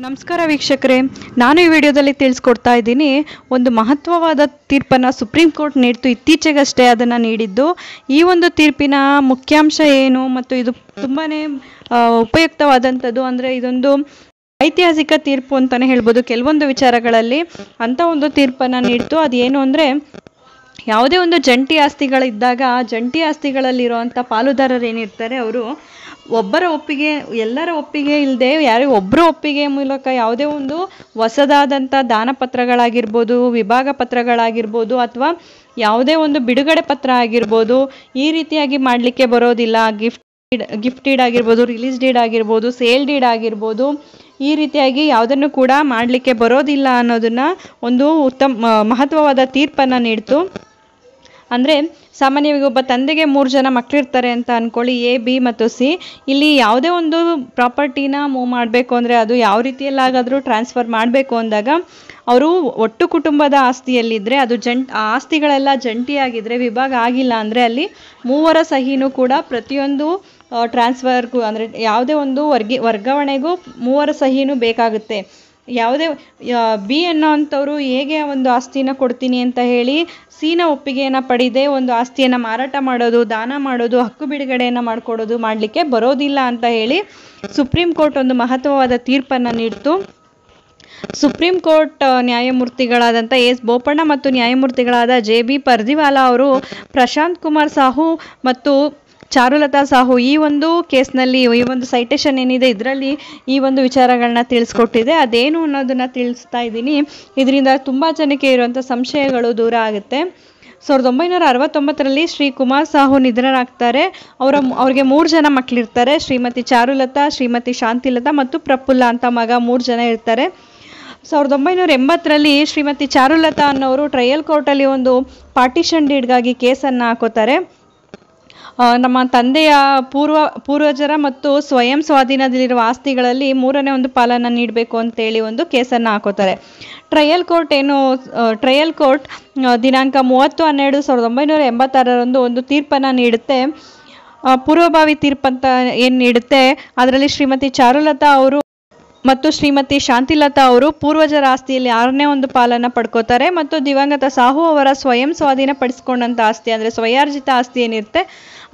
ನಮಸ್ಕಾರ ವೀಕ್ಷಕರೇ. ನಾನು ಈ ವಿಡಿಯೋದಲ್ಲಿ ತಿಳಿಸ್ಕೊಡ್ತಾ ಇದ್ದೀನಿ, ಒಂದು ಮಹತ್ವವಾದ ತೀರ್ಪನ್ನು ಸುಪ್ರೀಂ ಕೋರ್ಟ್ ನೀಡ್ತು ಇತ್ತೀಚೆಗಷ್ಟೇ ಅದನ್ನು ನೀಡಿದ್ದು. ಈ ಒಂದು ತೀರ್ಪಿನ ಮುಖ್ಯಾಂಶ ಏನು ಮತ್ತು ಇದು ತುಂಬಾ ಉಪಯುಕ್ತವಾದಂಥದ್ದು ಅಂದರೆ ಇದೊಂದು ಐತಿಹಾಸಿಕ ತೀರ್ಪು ಅಂತಲೇ ಹೇಳ್ಬೋದು. ಕೆಲವೊಂದು ವಿಚಾರಗಳಲ್ಲಿ ಅಂಥ ಒಂದು ತೀರ್ಪನ್ನು ನೀಡಿತು. ಅದೇನು ಅಂದರೆ, ಯಾವುದೇ ಒಂದು ಜಂಟಿ ಆಸ್ತಿಗಳಿದ್ದಾಗ ಜಂಟಿ ಆಸ್ತಿಗಳಲ್ಲಿರುವಂಥ ಪಾಲುದಾರರು ಏನಿರ್ತಾರೆ ಅವರು ಒಬ್ಬರ ಒಪ್ಪಿಗೆ, ಎಲ್ಲರ ಒಪ್ಪಿಗೆ ಇಲ್ಲದೆ ಯಾರೋ ಒಬ್ಬರ ಒಪ್ಪಿಗೆ ಮೂಲಕ ಯಾವುದೇ ಒಂದು ಹೊಸದಾದಂಥ ದಾನಪತ್ರಗಳಾಗಿರ್ಬೋದು ವಿಭಾಗ ಪತ್ರಗಳಾಗಿರ್ಬೋದು ಅಥವಾ ಯಾವುದೇ ಒಂದು ಬಿಡುಗಡೆ ಪತ್ರ ಆಗಿರ್ಬೋದು, ಈ ರೀತಿಯಾಗಿ ಮಾಡಲಿಕ್ಕೆ ಬರೋದಿಲ್ಲ. ಗಿಫ್ಟ್ ಗಿಫ್ಟ್ ಡೀಡ್ ಆಗಿರ್ಬೋದು ರಿಲೀಸ್ ಡೀಡ್ ಆಗಿರ್ಬೋದು ಸೇಲ್ ಡೀಡ್ ಆಗಿರ್ಬೋದು, ಈ ರೀತಿಯಾಗಿ ಯಾವುದನ್ನು ಕೂಡ ಮಾಡಲಿಕ್ಕೆ ಬರೋದಿಲ್ಲ ಅನ್ನೋದನ್ನು ಒಂದು ಉತ್ತಮ, ಮಹತ್ವವಾದ ತೀರ್ಪನ್ನು ನೀಡ್ತು. ಅಂದರೆ ಸಾಮಾನ್ಯವಾಗಿ ಒಬ್ಬ ತಂದೆಗೆ ಮೂರು ಜನ ಮಕ್ಕಳಿರ್ತಾರೆ ಅಂತ ಅಂದ್ಕೊಳ್ಳಿ ಎ, ಬಿ ಮತ್ತು ಸಿ. ಇಲ್ಲಿ ಯಾವುದೇ ಒಂದು ಪ್ರಾಪರ್ಟಿನ ಮೂವ್ ಮಾಡಬೇಕು ಅಂದರೆ ಅದು ಯಾವ ರೀತಿಯಲ್ಲಾಗಾದರೂ ಟ್ರಾನ್ಸ್ಫರ್ ಮಾಡಬೇಕು ಅಂದಾಗ, ಅವರು ಒಟ್ಟು ಕುಟುಂಬದ ಆಸ್ತಿಯಲ್ಲಿದ್ದರೆ ಅದು ಜಂಟ್, ಆ ಆಸ್ತಿಗಳೆಲ್ಲ ಜಂಟಿಯಾಗಿದ್ದರೆ ವಿಭಾಗ ಆಗಿಲ್ಲ ಅಂದರೆ ಅಲ್ಲಿ ಮೂವರ ಸಹಿನೂ ಕೂಡ ಪ್ರತಿಯೊಂದು ಟ್ರಾನ್ಸ್ಫರ್ಗೂ ಅಂದರೆ ಯಾವುದೇ ಒಂದು ವರ್ಗಿ, ವರ್ಗಾವಣೆಗೂ ಮೂವರ ಸಹಿನೂ ಬೇಕಾಗುತ್ತೆ. ಯಾವುದೇ ಬಿ ಅನ್ನೋವಂಥವರು ಹೇಗೆ ಒಂದು ಆಸ್ತಿನ ಕೊಡ್ತೀನಿ ಅಂತ ಹೇಳಿ ಸಿನ ಒಪ್ಪಿಗೆಯನ್ನು ಪಡೆದೇ ಒಂದು ಆಸ್ತಿಯನ್ನು ಮಾರಾಟ ಮಾಡೋದು, ದಾನ ಮಾಡೋದು, ಹಕ್ಕು ಬಿಡುಗಡೆಯನ್ನು ಮಾಡಿಕೊಡೋದು, ಮಾಡಲಿಕ್ಕೆ ಬರೋದಿಲ್ಲ ಅಂತ ಹೇಳಿ ಸುಪ್ರೀಂ ಕೋರ್ಟ್ ಒಂದು ಮಹತ್ವವಾದ ತೀರ್ಪನ್ನು ನೀಡಿತು. ಸುಪ್ರೀಂ ಕೋರ್ಟ್ ನ್ಯಾಯಮೂರ್ತಿಗಳಾದಂಥ ಎಸ್ ಬೋಪಣ್ಣ ಮತ್ತು ನ್ಯಾಯಮೂರ್ತಿಗಳಾದ ಜೆ ಬಿ ಪರ್ದಿವಾಲಾ ಅವರು ಪ್ರಶಾಂತ್ ಕುಮಾರ್ ಸಾಹು ಮತ್ತು ಚಾರುಲತಾ ಸಾಹು, ಈ ಒಂದು ಕೇಸ್ನಲ್ಲಿ, ಈ ಒಂದು ಸೈಟೇಷನ್ ಏನಿದೆ, ಇದರಲ್ಲಿ ಈ ಒಂದು ವಿಚಾರಗಳನ್ನ ತಿಳಿಸ್ಕೊಟ್ಟಿದೆ. ಅದೇನು ಅನ್ನೋದನ್ನು ತಿಳಿಸ್ತಾ ಇದ್ದೀನಿ. ಇದರಿಂದ ತುಂಬ ಜನಕ್ಕೆ ಇರುವಂಥ ಸಂಶಯಗಳು ದೂರ ಆಗುತ್ತೆ. ಸಾವಿರದ ಒಂಬೈನೂರ ಅರವತ್ತೊಂಬತ್ತರಲ್ಲಿ ಶ್ರೀ ಕುಮಾರ್ ಸಾಹು ನಿಧನರಾಗ್ತಾರೆ. ಅವರ ಅವ್ರಿಗೆ ಮೂರು ಜನ ಮಕ್ಕಳಿರ್ತಾರೆ ಶ್ರೀಮತಿ ಚಾರುಲತಾ, ಶ್ರೀಮತಿ ಶಾಂತಿಲತಾ ಮತ್ತು ಪ್ರಫುಲ್ಲ ಅಂತ ಮಗ ಮೂರು ಜನ ಇರ್ತಾರೆ. ಸಾವಿರದ ಒಂಬೈನೂರ ಎಂಬತ್ತರಲ್ಲಿ ಶ್ರೀಮತಿ ಚಾರುಲತಾ ಅನ್ನೋರು ಟ್ರಯಲ್ ಕೋರ್ಟಲ್ಲಿ ಒಂದು ಪಾರ್ಟಿಷನ್ ಡೀಡ್ಗಾಗಿ ಕೇಸನ್ನು ಹಾಕೋತಾರೆ. ನಮ್ಮ ತಂದೆಯ ಪೂರ್ವ ಪೂರ್ವಜರ ಮತ್ತು ಸ್ವಯಂ ಸ್ವಾಧೀನದಲ್ಲಿರುವ ಆಸ್ತಿಗಳಲ್ಲಿ ಮೂರನೇ ಒಂದು ಪಾಲನ್ನು ನೀಡಬೇಕು ಅಂತೇಳಿ ಒಂದು ಕೇಸನ್ನು ಹಾಕೋತಾರೆ. ಟ್ರಯಲ್ ಕೋರ್ಟ್ ಏನು ಟ್ರಯಲ್ ಕೋರ್ಟ್ ದಿನಾಂಕ ಮೂವತ್ತು ಹನ್ನೆರಡು ಸಾವಿರದ ಒಂಬೈನೂರ ಎಂಬತ್ತಾರರಂದು ಒಂದು ತೀರ್ಪನ್ನು ನೀಡುತ್ತೆ. ಪೂರ್ವಭಾವಿ ತೀರ್ಪಂತ ಏನು ನೀಡುತ್ತೆ? ಅದರಲ್ಲಿ ಶ್ರೀಮತಿ ಚಾರುಲತಾ ಅವರು ಮತ್ತು ಶ್ರೀಮತಿ ಶಾಂತಿಲತಾ ಅವರು ಪೂರ್ವಜರ ಆಸ್ತಿಯಲ್ಲಿ ಆರನೇ ಒಂದು ಪಾಲನ್ನು ಪಡ್ಕೋತಾರೆ ಮತ್ತು ದಿವಂಗತ ಸಾಹು ಅವರ ಸ್ವಯಂ ಸ್ವಾಧೀನ ಸ್ವಾಧೀನಪಡಿಸ್ಕೊಂಡಂಥ ಆಸ್ತಿ, ಅಂದರೆ ಸ್ವಯಾರ್ಜಿತ ಆಸ್ತಿ ಏನಿರುತ್ತೆ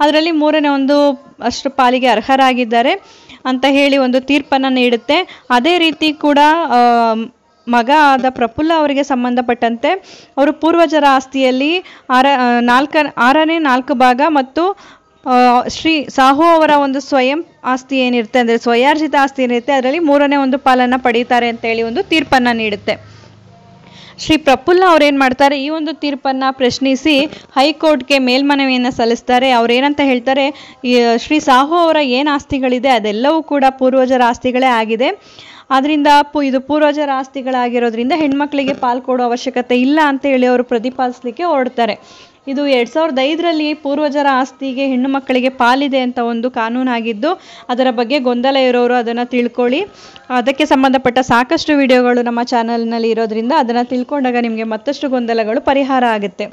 ಅದರಲ್ಲಿ ಮೂರನೇ ಒಂದು ಅಷ್ಟು ಪಾಲಿಗೆ ಅರ್ಹರಾಗಿದ್ದಾರೆ ಅಂತ ಹೇಳಿ ಒಂದು ತೀರ್ಪನ್ನು ನೀಡುತ್ತೆ. ಅದೇ ರೀತಿ ಕೂಡ ಮಗ ಆದ ಪ್ರಫುಲ್ಲ ಅವರಿಗೆ ಸಂಬಂಧಪಟ್ಟಂತೆ ಅವರು ಪೂರ್ವಜರ ಆಸ್ತಿಯಲ್ಲಿ ಆರ ನಾಲ್ಕ, ಆರನೇ ನಾಲ್ಕು ಭಾಗ ಮತ್ತು ಶ್ರೀ ಸಾಹು ಅವರ ಒಂದು ಸ್ವಯಂ ಆಸ್ತಿ ಏನಿರುತ್ತೆ ಅಂದರೆ ಸ್ವಯಾರ್ಜಿತ ಆಸ್ತಿ ಏನಿರುತ್ತೆ, ಅದರಲ್ಲಿ ಮೂರನೇ ಒಂದು ಪಾಲನ್ನು ಪಡೀತಾರೆ ಅಂತೇಳಿ ಒಂದು ತೀರ್ಪನ್ನು ನೀಡುತ್ತೆ. ಶ್ರೀ ಪ್ರಫುಲ್ಲ ಅವ್ರೇನು ಮಾಡ್ತಾರೆ, ಈ ಒಂದು ತೀರ್ಪನ್ನು ಪ್ರಶ್ನಿಸಿ ಹೈಕೋರ್ಟ್ಗೆ ಮೇಲ್ಮನವಿಯನ್ನು ಸಲ್ಲಿಸ್ತಾರೆ. ಅವ್ರೇನಂತ ಹೇಳ್ತಾರೆ ಶ್ರೀ ಸಾಹು ಅವರ ಏನು ಆಸ್ತಿಗಳಿದೆ, ಅದೆಲ್ಲವೂ ಕೂಡ ಪೂರ್ವಜರ ಆಸ್ತಿಗಳೇ ಆಗಿದೆ. ಆದ್ದರಿಂದ ಪು, ಇದು ಪೂರ್ವಜರ ಆಸ್ತಿಗಳಾಗಿರೋದ್ರಿಂದ ಹೆಣ್ಮಕ್ಳಿಗೆ ಪಾಲ್ಕೊಡೋ ಅವಶ್ಯಕತೆ ಇಲ್ಲ ಅಂತ ಹೇಳಿ ಅವರು ಪ್ರತಿಪಾದಿಸ್ಲಿಕ್ಕೆ ಹೊರಡ್ತಾರೆ. ಇದು ಎರಡು ಸಾವಿರದ ಐದರಲ್ಲಿ ಪೂರ್ವಜರ ಆಸ್ತಿಗೆ ಹೆಣ್ಣು ಮಕ್ಕಳಿಗೆ ಪಾಲಿದೆ ಅಂತ ಒಂದು ಕಾನೂನಾಗಿದ್ದು, ಅದರ ಬಗ್ಗೆ ಗೊಂದಲ ಇರೋರು ಅದನ್ನು ತಿಳ್ಕೊಳ್ಳಿ. ಅದಕ್ಕೆ ಸಂಬಂಧಪಟ್ಟ ಸಾಕಷ್ಟು ವಿಡಿಯೋಗಳು ನಮ್ಮ ಚಾನಲ್ನಲ್ಲಿ ಇರೋದ್ರಿಂದ ಅದನ್ನು ತಿಳ್ಕೊಂಡಾಗ ನಿಮಗೆ ಮತ್ತಷ್ಟು ಗೊಂದಲಗಳು ಪರಿಹಾರ ಆಗುತ್ತೆ.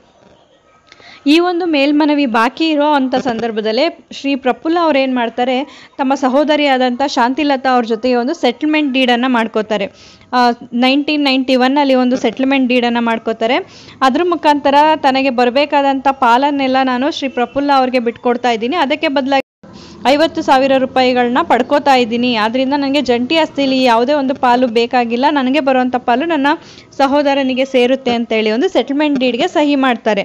ಈ ಒಂದು ಮೇಲ್ಮನವಿ ಬಾಕಿ ಇರೋ ಅಂಥ ಸಂದರ್ಭದಲ್ಲೇ ಶ್ರೀ ಪ್ರಫುಲ್ಲ ಅವ್ರು ಏನು ಮಾಡ್ತಾರೆ, ತಮ್ಮ ಸಹೋದರಿಯಾದಂಥ ಶಾಂತಿಲತಾ ಅವ್ರ ಜೊತೆಗೆ ಒಂದು ಸೆಟ್ಲ್ಮೆಂಟ್ ಡೀಡನ್ನು ಮಾಡ್ಕೋತಾರೆ. ನೈನ್ಟೀನ್ ನೈಂಟಿ ಒನ್ನಲ್ಲಿ ಒಂದು ಸೆಟ್ಲ್ಮೆಂಟ್ ಡೀಡನ್ನು ಮಾಡ್ಕೋತಾರೆ. ಅದ್ರ ಮುಖಾಂತರ ತನಗೆ ಬರಬೇಕಾದಂಥ ಪಾಲನ್ನೆಲ್ಲ ನಾನು ಶ್ರೀ ಪ್ರಫುಲ್ಲ ಅವ್ರಿಗೆ ಬಿಟ್ಕೊಡ್ತಾ ಇದ್ದೀನಿ. ಅದಕ್ಕೆ ಬದಲಾಗಿ ಐವತ್ತು ಸಾವಿರ ರೂಪಾಯಿಗಳನ್ನ ಪಡ್ಕೋತಾ ಇದ್ದೀನಿ. ಆದ್ದರಿಂದ ನನಗೆ ಜಂಟಿ ಆಸ್ತಿಲಿ ಯಾವುದೇ ಒಂದು ಪಾಲು ಬೇಕಾಗಿಲ್ಲ. ನನಗೆ ಬರುವಂಥ ಪಾಲು ನನ್ನ ಸಹೋದರನಿಗೆ ಸೇರುತ್ತೆ ಅಂತೇಳಿ ಒಂದು ಸೆಟ್ಲ್ಮೆಂಟ್ ಡೀಡ್ಗೆ ಸಹಿ ಮಾಡ್ತಾರೆ.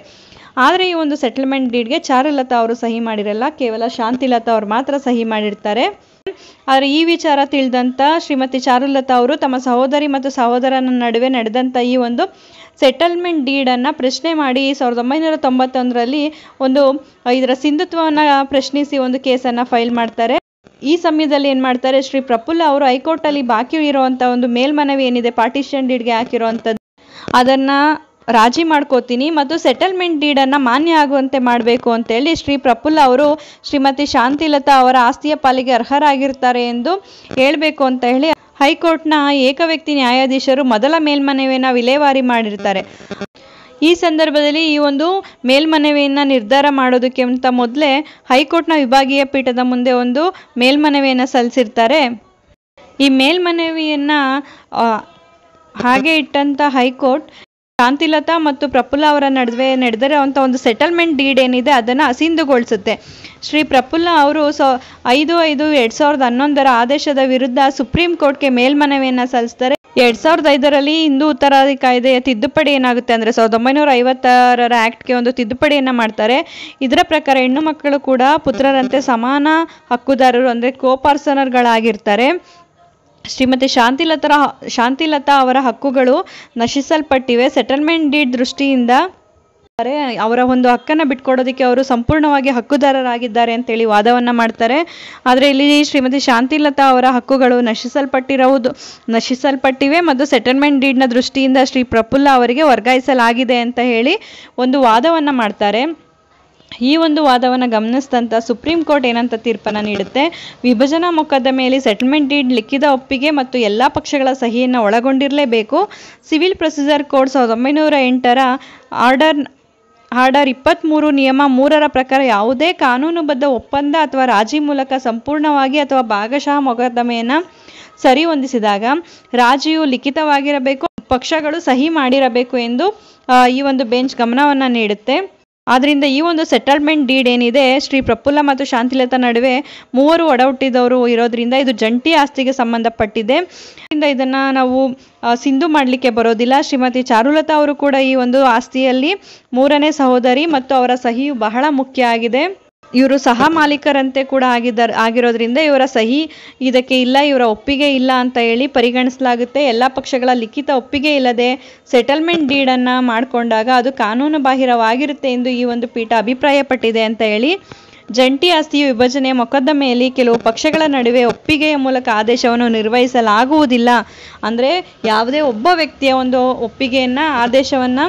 ಆದರೆ ಈ ಒಂದು ಸೆಟಲ್ಮೆಂಟ್ ಡೀಡ್ಗೆ ಚಾರುಲತಾ ಅವರು ಸಹಿ ಮಾಡಿರಲ್ಲ, ಕೇವಲ ಶಾಂತಿಲತಾ ಅವರು ಮಾತ್ರ ಸಹಿ ಮಾಡಿರ್ತಾರೆ. ಆದರೆ ಈ ವಿಚಾರ ತಿಳಿದಂಥ ಶ್ರೀಮತಿ ಚಾರುಲತಾ ಅವರು ತಮ್ಮ ಸಹೋದರಿ ಮತ್ತು ಸಹೋದರನ ನಡುವೆ ನಡೆದಂಥ ಈ ಒಂದು ಸೆಟಲ್ಮೆಂಟ್ ಡೀಡನ್ನು ಪ್ರಶ್ನೆ ಮಾಡಿ ಸಾವಿರದ ಒಂಬೈನೂರ ತೊಂಬತ್ತೊಂದರಲ್ಲಿ ಒಂದು, ಇದರ ಸಿಂಧುತ್ವವನ್ನು ಪ್ರಶ್ನಿಸಿ ಒಂದು ಕೇಸನ್ನು ಫೈಲ್ ಮಾಡ್ತಾರೆ. ಈ ಸಮಯದಲ್ಲಿ ಏನು ಮಾಡ್ತಾರೆ, ಶ್ರೀ ಪ್ರಫುಲ್ಲ ಅವರು ಹೈಕೋರ್ಟಲ್ಲಿ ಬಾಕಿ ಇರುವಂಥ ಒಂದು ಮೇಲ್ಮನವಿ ಏನಿದೆ ಪಾರ್ಟಿಷನ್ ಡೀಡ್ಗೆ ಹಾಕಿರುವಂಥದ್ದು ಅದನ್ನು ರಾಜಿ ಮಾಡ್ಕೋತೀನಿ ಮತ್ತು ಸೆಟಲ್ಮೆಂಟ್ ಡೀಡನ್ನು ಮಾನ್ಯ ಆಗುವಂತೆ ಮಾಡಬೇಕು ಅಂತೇಳಿ ಶ್ರೀ ಪ್ರಫುಲ್ಲ ಅವರು ಶ್ರೀಮತಿ ಶಾಂತಿಲತಾ ಅವರ ಆಸ್ತಿಯ ಪಾಲಿಗೆ ಅರ್ಹರಾಗಿರ್ತಾರೆ ಎಂದು ಹೇಳಬೇಕು ಅಂತ ಹೇಳಿ ಹೈಕೋರ್ಟ್ನ ಏಕವ್ಯಕ್ತಿ ನ್ಯಾಯಾಧೀಶರು ಮೊದಲ ಮೇಲ್ಮನವಿಯನ್ನು ವಿಲೇವಾರಿ ಮಾಡಿರ್ತಾರೆ. ಈ ಸಂದರ್ಭದಲ್ಲಿ ಈ ಒಂದು ಮೇಲ್ಮನವಿಯನ್ನು ನಿರ್ಧಾರ ಮಾಡೋದಕ್ಕಿಂತ ಮೊದಲೇ ಹೈಕೋರ್ಟ್ನ ವಿಭಾಗೀಯ ಪೀಠದ ಮುಂದೆ ಒಂದು ಮೇಲ್ಮನವಿಯನ್ನು ಸಲ್ಲಿಸಿರ್ತಾರೆ. ಈ ಮೇಲ್ಮನವಿಯನ್ನು ಹಾಗೆ ಇಟ್ಟಂಥ ಹೈಕೋರ್ಟ್ ಶಾಂತಿಲತಾ ಮತ್ತು ಪ್ರಫುಲ್ಲ ಅವರ ನಡುವೆ ನಡೆದಿರುವಂಥ ಒಂದು ಸೆಟಲ್ಮೆಂಟ್ ಡೀಡ್ ಏನಿದೆ, ಅದನ್ನು ಅಸಿಂಧುಗೊಳಿಸುತ್ತೆ. ಶ್ರೀ ಪ್ರಫುಲ್ಲ ಅವರು ಸೊ, ಐದು ಐದು ಎರಡು ಸಾವಿರದ ಹನ್ನೊಂದರ ಆದೇಶದ ವಿರುದ್ಧ ಸುಪ್ರೀಂ ಕೋರ್ಟ್ಗೆ ಮೇಲ್ಮನವಿಯನ್ನು ಸಲ್ಲಿಸ್ತಾರೆ ಎರಡ್ ಸಾವಿರದ ಐದರಲ್ಲಿ ಹಿಂದೂ ಉತ್ತರಾಧಿ ಕಾಯ್ದೆಯ ತಿದ್ದುಪಡಿ ಏನಾಗುತ್ತೆ ಅಂದರೆ ಸಾವಿರದ ಒಂಬೈನೂರ ಐವತ್ತಾರರ ಆ್ಯಕ್ಟ್ಗೆ ಒಂದು ತಿದ್ದುಪಡಿಯನ್ನು ಮಾಡ್ತಾರೆ. ಇದರ ಪ್ರಕಾರ ಹೆಣ್ಣು ಮಕ್ಕಳು ಕೂಡ ಪುತ್ರರಂತೆ ಸಮಾನ ಹಕ್ಕುದಾರರು ಅಂದರೆ ಕೋಪಾರ್ಸನರ್ಗಳಾಗಿರ್ತಾರೆ ಶ್ರೀಮತಿ ಶಾಂತಿಲತರ ಶಾಂತಿಲತಾ ಅವರ ಹಕ್ಕುಗಳು ನಶಿಸಲ್ಪಟ್ಟಿವೆ. ಸೆಟಲ್ಮೆಂಟ್ ಡೀಡ್ ದೃಷ್ಟಿಯಿಂದ ಅವರ ಒಂದು ಹಕ್ಕನ್ನು ಬಿಟ್ಕೊಡೋದಕ್ಕೆ ಅವರು ಸಂಪೂರ್ಣವಾಗಿ ಹಕ್ಕುದಾರರಾಗಿದ್ದಾರೆ ಅಂತೇಳಿ ವಾದವನ್ನು ಮಾಡ್ತಾರೆ. ಆದರೆ ಇಲ್ಲಿ ಶ್ರೀಮತಿ ಶಾಂತಿಲತಾ ಅವರ ಹಕ್ಕುಗಳು ನಶಿಸಲ್ಪಟ್ಟಿರುವುದು, ನಶಿಸಲ್ಪಟ್ಟಿವೆ ಮತ್ತು ಸೆಟಲ್ಮೆಂಟ್ ಡೀಡ್ನ ದೃಷ್ಟಿಯಿಂದ ಶ್ರೀ ಪ್ರಫುಲ್ಲ ಅವರಿಗೆ ವರ್ಗಾಯಿಸಲಾಗಿದೆ ಅಂತ ಹೇಳಿ ಒಂದು ವಾದವನ್ನು ಮಾಡ್ತಾರೆ. ಈ ಒಂದು ವಾದವನ್ನು ಗಮನಿಸಿದಂಥ ಸುಪ್ರೀಂ ಕೋರ್ಟ್ ಏನಂತ ತೀರ್ಪನ್ನು ನೀಡುತ್ತೆ? ವಿಭಜನಾ ಮೊಕದ್ದಮೆಯಲ್ಲಿ ಸೆಟಲ್ಮೆಂಟ್ ಡೀಡ್ ಲಿಖಿತ ಒಪ್ಪಿಗೆ ಮತ್ತು ಎಲ್ಲ ಪಕ್ಷಗಳ ಸಹಿಯನ್ನು ಒಳಗೊಂಡಿರಲೇಬೇಕು. ಸಿವಿಲ್ ಪ್ರೊಸೀಜರ್ ಕೋಡ್ ಸಾವಿರದ ಒಂಬೈನೂರ ಎಂಟರ ಆರ್ಡರ್ ಆರ್ಡರ್ ಇಪ್ಪತ್ತ್ಮೂರು ನಿಯಮ ಮೂರರ ಪ್ರಕಾರ ಯಾವುದೇ ಕಾನೂನುಬದ್ಧ ಒಪ್ಪಂದ ಅಥವಾ ರಾಜಿ ಮೂಲಕ ಸಂಪೂರ್ಣವಾಗಿ ಅಥವಾ ಭಾಗಶಃ ಮೊಕದ್ದಮೆಯನ್ನು ಸರಿಹೊಂದಿಸಿದಾಗ ರಾಜಿಯು ಲಿಖಿತವಾಗಿರಬೇಕು, ಪಕ್ಷಗಳು ಸಹಿ ಮಾಡಿರಬೇಕು ಎಂದು ಈ ಒಂದು ಬೆಂಚ್ ಗಮನವನ್ನು ನೀಡುತ್ತೆ. ಆದ್ದರಿಂದ ಈ ಒಂದು ಸೆಟಲ್ಮೆಂಟ್ ಡೀಡ್ ಏನಿದೆ, ಶ್ರೀ ಪ್ರಫುಲ್ಲ ಮತ್ತು ಶಾಂತಿಲತಾ ನಡುವೆ ಮೂವರು ಒಡಹುಟ್ಟಿದವರು ಇರೋದ್ರಿಂದ ಇದು ಜಂಟಿ ಆಸ್ತಿಗೆ ಸಂಬಂಧಪಟ್ಟಿದೆ. ಇಂದ ಇದನ್ನ ನಾವು ಸಿಂಧು ಮಾಡಲಿಕ್ಕೆ ಬರೋದಿಲ್ಲ. ಶ್ರೀಮತಿ ಚಾರುಲತಾ ಅವರು ಕೂಡ ಈ ಒಂದು ಆಸ್ತಿಯಲ್ಲಿ ಮೂರನೇ ಸಹೋದರಿ ಮತ್ತು ಅವರ ಸಹಿಯು ಬಹಳ ಮುಖ್ಯ ಆಗಿದೆ. ಇವರು ಸಹ ಮಾಲೀಕರಂತೆ ಕೂಡ ಆಗಿದ್ದಾರೆ ಆಗಿರೋದ್ರಿಂದ ಇವರ ಸಹಿ ಇದಕ್ಕೆ ಇಲ್ಲ, ಇವರ ಒಪ್ಪಿಗೆ ಇಲ್ಲ ಅಂತ ಹೇಳಿ ಪರಿಗಣಿಸಲಾಗುತ್ತೆ. ಎಲ್ಲ ಪಕ್ಷಗಳ ಲಿಖಿತ ಒಪ್ಪಿಗೆ ಇಲ್ಲದೆ ಸೆಟಲ್ಮೆಂಟ್ ಡೀಡನ್ನು ಮಾಡಿಕೊಂಡಾಗ ಅದು ಕಾನೂನು ಬಾಹಿರವಾಗಿರುತ್ತೆ ಎಂದು ಈ ಒಂದು ಪೀಠ ಅಭಿಪ್ರಾಯಪಟ್ಟಿದೆ ಅಂತ ಹೇಳಿ ಜಂಟಿ ಆಸ್ತಿ ವಿಭಜನೆ ಮೊಕದ್ದಮೆಯಲ್ಲಿ ಕೆಲವು ಪಕ್ಷಗಳ ನಡುವೆ ಒಪ್ಪಿಗೆಯ ಮೂಲಕ ಆದೇಶವನ್ನು ನಿರ್ವಹಿಸಲಾಗುವುದಿಲ್ಲ. ಅಂದರೆ ಯಾವುದೇ ಒಬ್ಬ ವ್ಯಕ್ತಿಯ ಒಂದು ಒಪ್ಪಿಗೆಯನ್ನು, ಆದೇಶವನ್ನು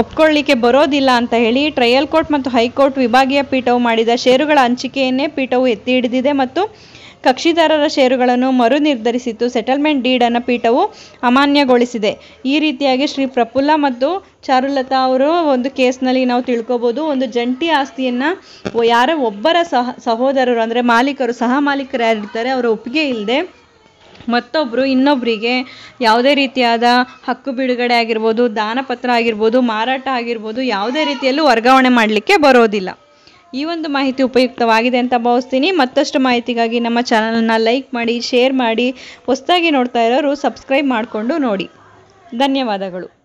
ಒಪ್ಕೊಳ್ಳಿಕ್ಕೆ ಬರೋದಿಲ್ಲ ಅಂತ ಹೇಳಿ ಟ್ರಯಲ್ ಕೋರ್ಟ್ ಮತ್ತು ಹೈಕೋರ್ಟ್ ವಿಭಾಗೀಯ ಪೀಠವು ಮಾಡಿದ ಷೇರುಗಳ ಹಂಚಿಕೆಯನ್ನೇ ಪೀಠವು ಎತ್ತಿ ಹಿಡಿದಿದೆ ಮತ್ತು ಕಕ್ಷಿದಾರರ ಷೇರುಗಳನ್ನು ಮರು ನಿರ್ಧರಿಸಿತ್ತು. ಸೆಟಲ್ಮೆಂಟ್ ಡೀಡನ್ನು ಪೀಠವು ಅಮಾನ್ಯಗೊಳಿಸಿದೆ. ಈ ರೀತಿಯಾಗಿ ಶ್ರೀ ಪ್ರಫುಲ್ಲ ಮತ್ತು ಚಾರುಲತಾ ಅವರು ಒಂದು ಕೇಸ್ನಲ್ಲಿ ನಾವು ತಿಳ್ಕೊಬೋದು. ಒಂದು ಜಂಟಿ ಆಸ್ತಿಯನ್ನು ಯಾರ ಒಬ್ಬರ ಸಹ, ಸಹೋದರರು ಅಂದರೆ ಮಾಲೀಕರು, ಸಹ ಮಾಲೀಕರು ಯಾರಿರ್ತಾರೆ, ಅವರ ಒಪ್ಪಿಗೆ ಇಲ್ಲದೆ ಮತ್ತೊಬ್ಬರು ಇನ್ನೊಬ್ಬರಿಗೆ ಯಾವುದೇ ರೀತಿಯಾದ ಹಕ್ಕು ಬಿಡುಗಡೆ ಆಗಿರ್ಬೋದು, ದಾನಪತ್ರ ಆಗಿರ್ಬೋದು, ಮಾರಾಟ ಆಗಿರ್ಬೋದು, ಯಾವುದೇ ರೀತಿಯಲ್ಲೂ ವರ್ಗಾವಣೆ ಮಾಡಲಿಕ್ಕೆ ಬರೋದಿಲ್ಲ. ಈ ಒಂದು ಮಾಹಿತಿ ಉಪಯುಕ್ತವಾಗಿದೆ ಅಂತ ಭಾವಿಸ್ತೀನಿ. ಮತ್ತಷ್ಟು ಮಾಹಿತಿಗಾಗಿ ನಮ್ಮ ಚಾನಲನ್ನು ಲೈಕ್ ಮಾಡಿ, ಶೇರ್ ಮಾಡಿ, ಹೊಸದಾಗಿ ನೋಡ್ತಾ ಇರೋರು ಸಬ್ಸ್ಕ್ರೈಬ್ ಮಾಡಿಕೊಂಡು ನೋಡಿ. ಧನ್ಯವಾದಗಳು.